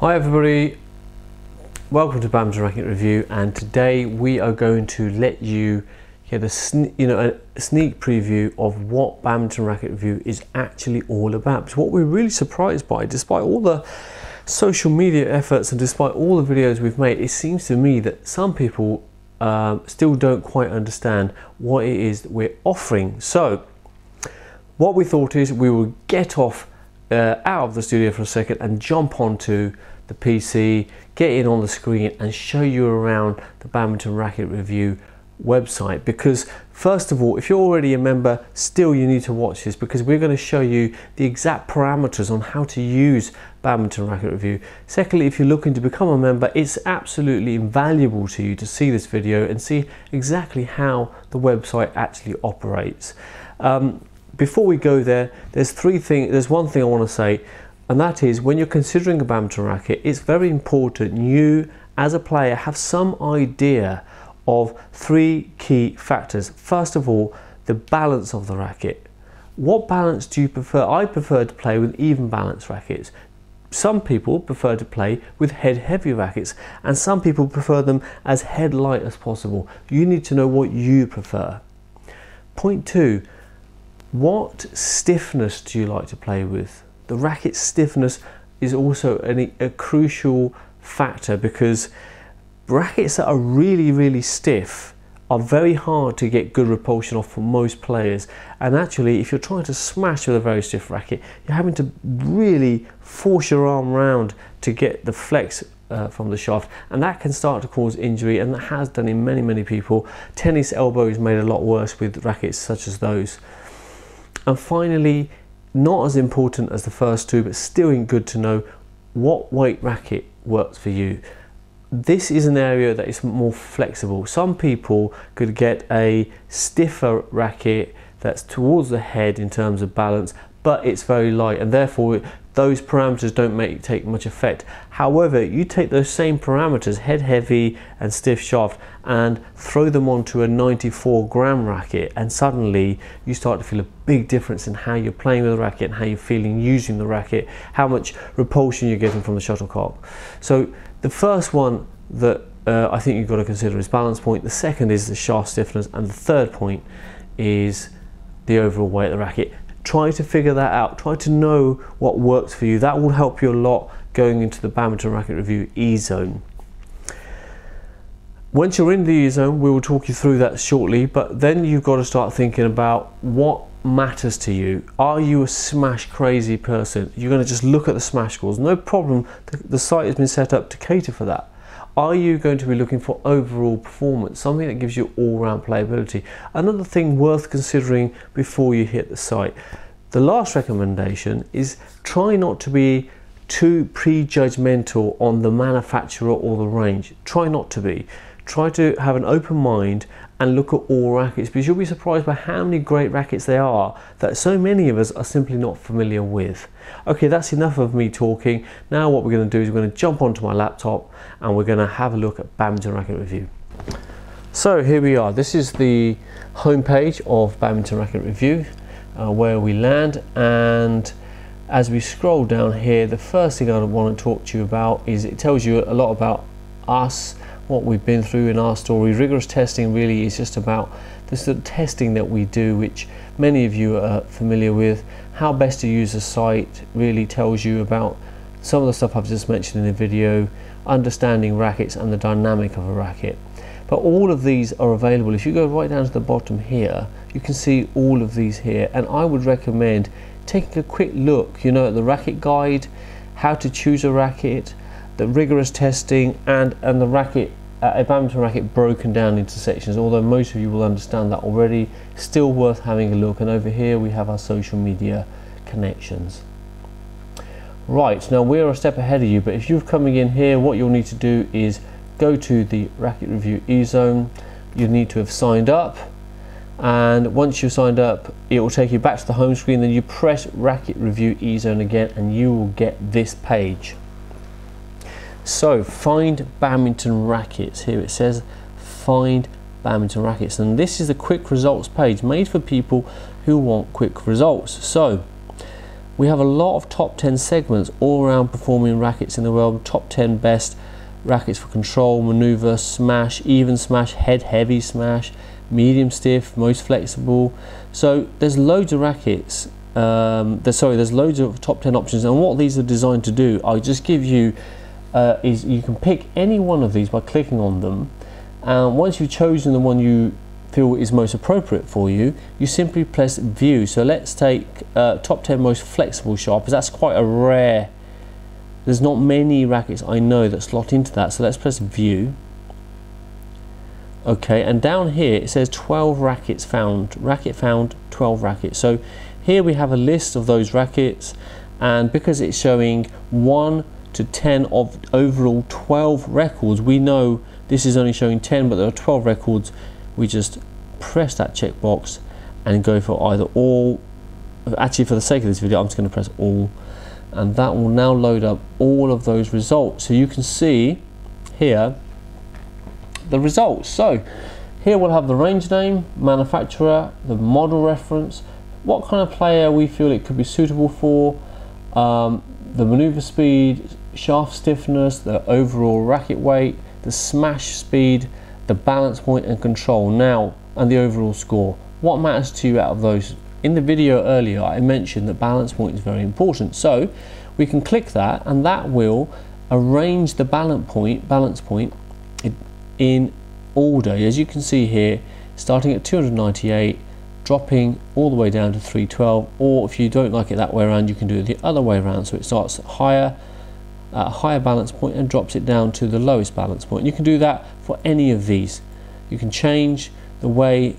Hi everybody, welcome to Badminton Racket Review and today we are going to let you get a, you know, a sneak preview of what Badminton Racket Review is actually all about. Because what we're really surprised by, despite all the social media efforts and despite all the videos we've made, it seems to me that some people um, still don't quite understand what it is that we're offering. So what we thought is we will get off uh, out of the studio for a second and jump onto the PC, get in on the screen and show you around the Badminton Racket Review website. Because first of all if you're already a member still you need to watch this because we're going to show you the exact parameters on how to use badminton racket review. Secondly if you're looking to become a member it's absolutely invaluable to you to see this video and see exactly how the website actually operates. Um, before we go there there's three things there's one thing i want to say and that is when you're considering a badminton racket it's very important you as a player have some idea of three key factors. First of all, the balance of the racket. What balance do you prefer? I prefer to play with even balance rackets. Some people prefer to play with head heavy rackets and some people prefer them as head light as possible. You need to know what you prefer. Point two, what stiffness do you like to play with? The racket stiffness is also a, a crucial factor because Rackets that are really, really stiff are very hard to get good repulsion off for most players. And actually, if you're trying to smash with a very stiff racket, you're having to really force your arm around to get the flex uh, from the shaft. And that can start to cause injury, and that has done in many, many people. Tennis elbow is made a lot worse with rackets such as those. And finally, not as important as the first two, but still good to know what weight racket works for you this is an area that is more flexible. Some people could get a stiffer racket that's towards the head in terms of balance, but it's very light and therefore those parameters don't make take much effect. However, you take those same parameters, head heavy and stiff shaft, and throw them onto a 94 gram racket, and suddenly you start to feel a big difference in how you're playing with the racket and how you're feeling using the racket, how much repulsion you're getting from the shuttlecock. So the first one that uh, I think you've got to consider is balance point. The second is the shaft stiffness, and the third point is the overall weight of the racket. Try to figure that out. Try to know what works for you. That will help you a lot going into the badminton racket review E zone. Once you're in the E zone, we will talk you through that shortly, but then you've got to start thinking about what matters to you. Are you a smash crazy person? You're going to just look at the smash scores. No problem, the, the site has been set up to cater for that. Are you going to be looking for overall performance, something that gives you all round playability? Another thing worth considering before you hit the site. The last recommendation is try not to be too prejudgmental on the manufacturer or the range. Try not to be. Try to have an open mind and look at all rackets because you'll be surprised by how many great rackets there are that so many of us are simply not familiar with. Okay, that's enough of me talking. Now what we're going to do is we're going to jump onto my laptop and we're going to have a look at Badminton Racket Review. So here we are. This is the homepage of Badminton Racket Review uh, where we land and as we scroll down here the first thing I want to talk to you about is it tells you a lot about us what we've been through in our story. Rigorous testing really is just about the sort of testing that we do, which many of you are familiar with. How best to use a site really tells you about some of the stuff I've just mentioned in the video, understanding rackets and the dynamic of a racket. But all of these are available. If you go right down to the bottom here, you can see all of these here. And I would recommend taking a quick look, you know, at the racket guide, how to choose a racket, the rigorous testing and, and the racket uh, a badminton racket broken down into sections, although most of you will understand that already, still worth having a look. And over here we have our social media connections. Right, now we're a step ahead of you, but if you're coming in here, what you'll need to do is go to the Racket Review e-zone. You need to have signed up. And once you've signed up, it will take you back to the home screen. Then you press Racket Review e-zone again, and you will get this page. So find badminton rackets. Here it says find badminton rackets. And this is the quick results page made for people who want quick results. So we have a lot of top 10 segments all around performing rackets in the world. Top 10 best rackets for control, maneuver, smash, even smash, head heavy smash, medium stiff, most flexible. So there's loads of rackets. Um, there's, sorry, there's loads of top 10 options. And what these are designed to do, I'll just give you, uh, is you can pick any one of these by clicking on them. And once you've chosen the one you feel is most appropriate for you, you simply press view. So let's take uh, top 10 most flexible sharpers. That's quite a rare, there's not many rackets I know that slot into that. So let's press view. Okay, and down here it says 12 rackets found, racket found 12 rackets. So here we have a list of those rackets and because it's showing 1 to 10 of overall 12 records, we know this is only showing 10 but there are 12 records. We just press that checkbox and go for either all actually for the sake of this video I'm just going to press all and that will now load up all of those results. So you can see here the results. So here we'll have the range name manufacturer the model reference what kind of player we feel it could be suitable for um, the maneuver speed shaft stiffness the overall racket weight the smash speed the balance point and control now and the overall score. What matters to you out of those? In the video earlier I mentioned that balance point is very important so we can click that and that will arrange the balance point, balance point in order as you can see here starting at 298 dropping all the way down to 312 or if you don't like it that way around you can do it the other way around so it starts higher a higher balance point and drops it down to the lowest balance point. You can do that for any of these. You can change the way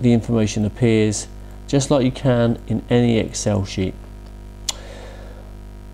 the information appears just like you can in any Excel sheet.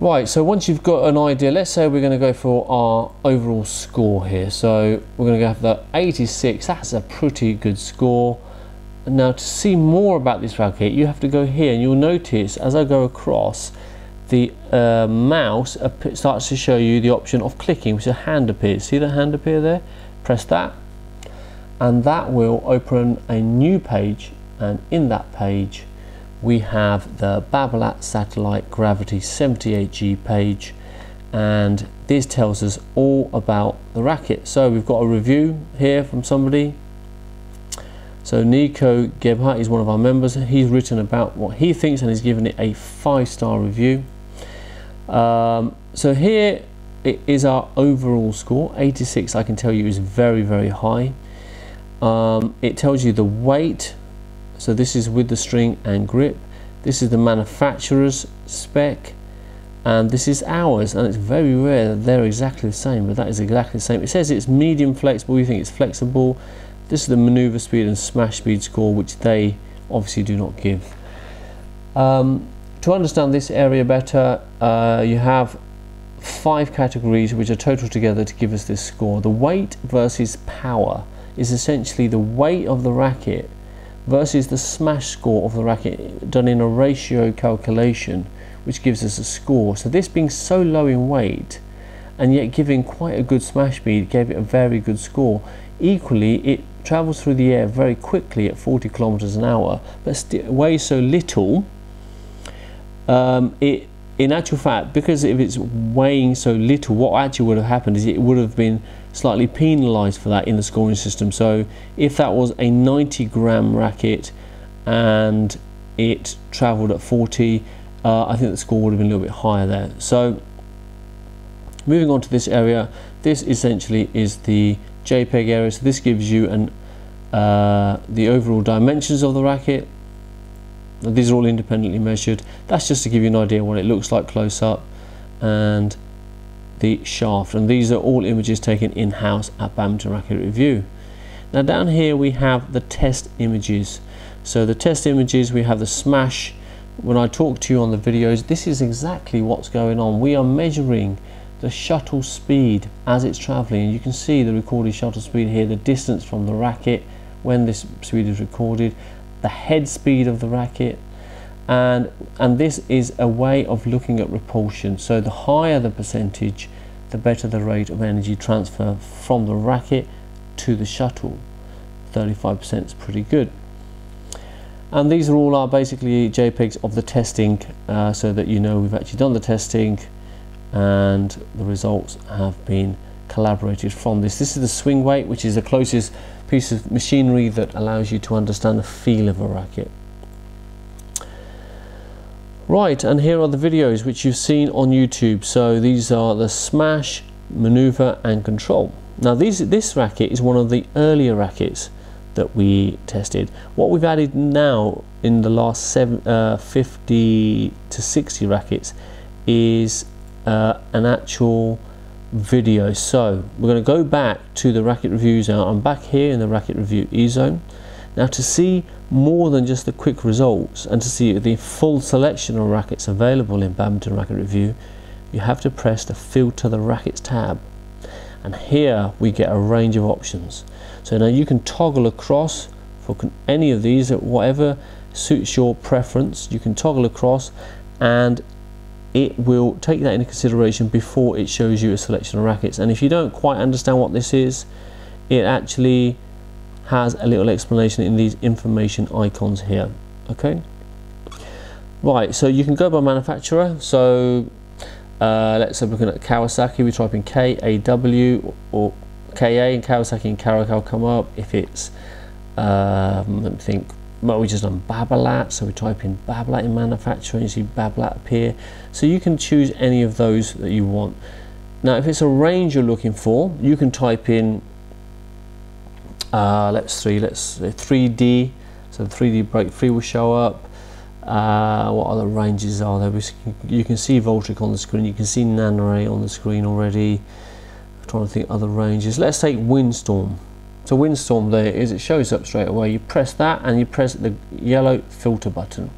Right, so once you've got an idea, let's say we're going to go for our overall score here. So we're going to go for the 86, that's a pretty good score. Now to see more about this racket, you have to go here and you'll notice as I go across, the uh, mouse starts to show you the option of clicking, which a hand appears. See the hand appear there? Press that, and that will open a new page. And in that page, we have the Babolat Satellite Gravity 78G page, and this tells us all about the racket. So we've got a review here from somebody. So Nico Gebhardt is one of our members. He's written about what he thinks and he's given it a five-star review. Um, so here is our overall score. 86 I can tell you is very very high. Um, it tells you the weight. So this is with the string and grip. This is the manufacturer's spec. And this is ours. And it's very rare that they're exactly the same but that is exactly the same. It says it's medium flexible. We think it's flexible. This is the maneuver speed and smash speed score which they obviously do not give. Um, to understand this area better, uh, you have five categories which are total together to give us this score. The weight versus power is essentially the weight of the racket versus the smash score of the racket done in a ratio calculation which gives us a score. So this being so low in weight and yet giving quite a good smash speed gave it a very good score. Equally it travels through the air very quickly at 40 kilometers an hour but weighs so little um, it in actual fact, because if it's weighing so little, what actually would have happened is it would have been slightly penalised for that in the scoring system. So if that was a 90 gram racket and it travelled at 40, uh, I think the score would have been a little bit higher there. So moving on to this area, this essentially is the JPEG area. So this gives you an uh, the overall dimensions of the racket, these are all independently measured. That's just to give you an idea what it looks like close up and the shaft. And these are all images taken in-house at Badminton Racket Review. Now down here we have the test images. So the test images, we have the smash. When I talk to you on the videos, this is exactly what's going on. We are measuring the shuttle speed as it's traveling. and You can see the recorded shuttle speed here, the distance from the racket when this speed is recorded the head speed of the racket. And and this is a way of looking at repulsion. So the higher the percentage the better the rate of energy transfer from the racket to the shuttle. 35% is pretty good. And these are all are basically JPEGs of the testing uh, so that you know we've actually done the testing and the results have been collaborated from this. This is the swing weight which is the closest piece of machinery that allows you to understand the feel of a racket. Right and here are the videos which you've seen on YouTube. So these are the smash, maneuver and control. Now these, this racket is one of the earlier rackets that we tested. What we've added now in the last seven, uh, 50 to 60 rackets is uh, an actual video. So we're going to go back to the racket review zone. I'm back here in the racket review e-zone. Now to see more than just the quick results and to see the full selection of rackets available in Badminton Racket Review, you have to press the filter the rackets tab. And here we get a range of options. So now you can toggle across for any of these, whatever suits your preference, you can toggle across and it will take that into consideration before it shows you a selection of rackets. And if you don't quite understand what this is, it actually has a little explanation in these information icons here. Okay. Right, so you can go by manufacturer. So uh, let's say looking at Kawasaki, we type in K-A-W or KA and Kawasaki and Karat come up. If it's, um, let me think, well, we just done Babolat, so we type in Babolat in manufacturer and you see Babolat appear. So you can choose any of those that you want. Now, if it's a range you're looking for, you can type in, uh, let's three, let's 3D, so the 3D break free will show up. Uh, what other ranges are there? You can see Voltric on the screen, you can see Nanoray on the screen already trying to think other ranges. Let's take Windstorm. So Windstorm there is, it shows up straight away. You press that and you press the yellow filter button.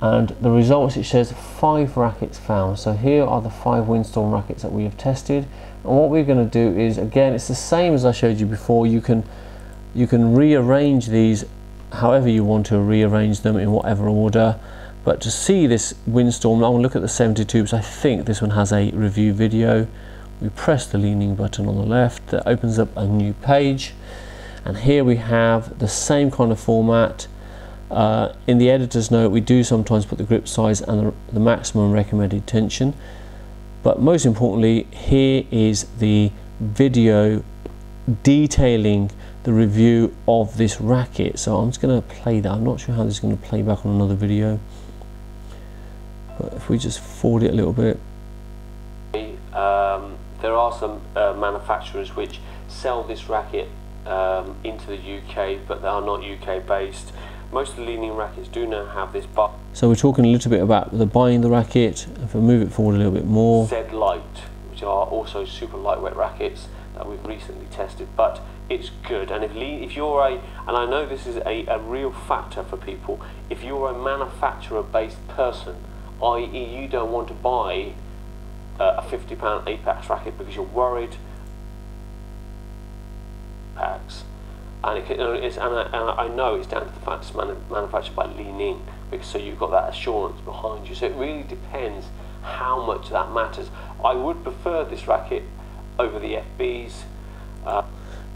And the results, it says five rackets found. So here are the five Windstorm rackets that we have tested. And what we're going to do is, again, it's the same as I showed you before. You can, you can rearrange these however you want to rearrange them in whatever order. But to see this windstorm, I'm going to look at the 72 because I think this one has a review video. We press the leaning button on the left, that opens up a new page. And here we have the same kind of format. Uh, in the editor's note, we do sometimes put the grip size and the, the maximum recommended tension. But most importantly, here is the video detailing the review of this racket. So I'm just going to play that. I'm not sure how this is going to play back on another video. But if we just forward it a little bit. Um, there are some uh, manufacturers which sell this racket um, into the UK, but they are not UK based. Most of the Li Ning rackets do now have this but So we're talking a little bit about the buying the racket. If I move it forward a little bit more. Z Light, which are also super lightweight rackets that we've recently tested, but it's good. And if if you're a, and I know this is a, a real factor for people, if you're a manufacturer based person, i.e. you don't want to buy uh, a £50 Apacs racket because you're worried. Packs and, it, it's, and, I, and I know it's down to the fact it's manu manufactured by Li Ning because so you've got that assurance behind you. So it really depends how much that matters. I would prefer this racket over the FBs uh,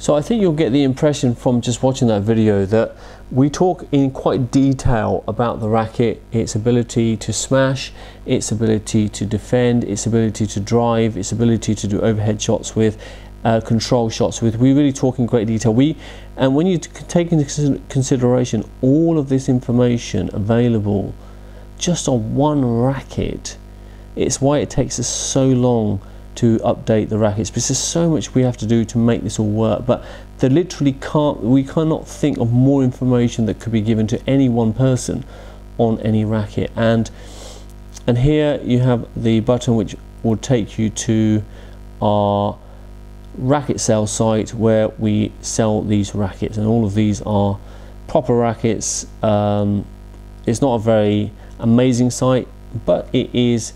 so I think you'll get the impression from just watching that video that we talk in quite detail about the racket, its ability to smash, its ability to defend, its ability to drive, its ability to do overhead shots with, uh, control shots with. We really talk in great detail. We and when you take into consideration all of this information available just on one racket, it's why it takes us so long to update the rackets because there's so much we have to do to make this all work. But they literally can't we cannot think of more information that could be given to any one person on any racket. And and here you have the button which will take you to our racket sale site where we sell these rackets. And all of these are proper rackets. Um, it's not a very amazing site but it is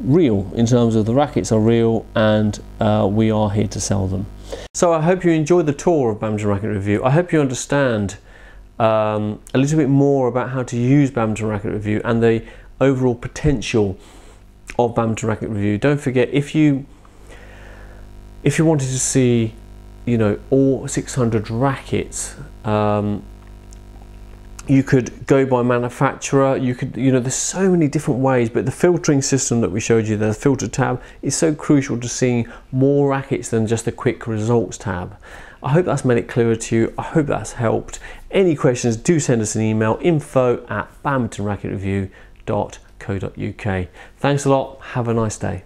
real in terms of the rackets are real and uh, we are here to sell them. So I hope you enjoyed the tour of Badminton Racket Review. I hope you understand um, a little bit more about how to use Badminton Racket Review and the overall potential of Badminton Racket Review. Don't forget if you if you wanted to see you know all 600 rackets um, you could go by manufacturer you could you know there's so many different ways but the filtering system that we showed you the filter tab is so crucial to seeing more rackets than just the quick results tab. I hope that's made it clearer to you. I hope that's helped. Any questions do send us an email info at badmintonracketreview.co.uk thanks a lot. Have a nice day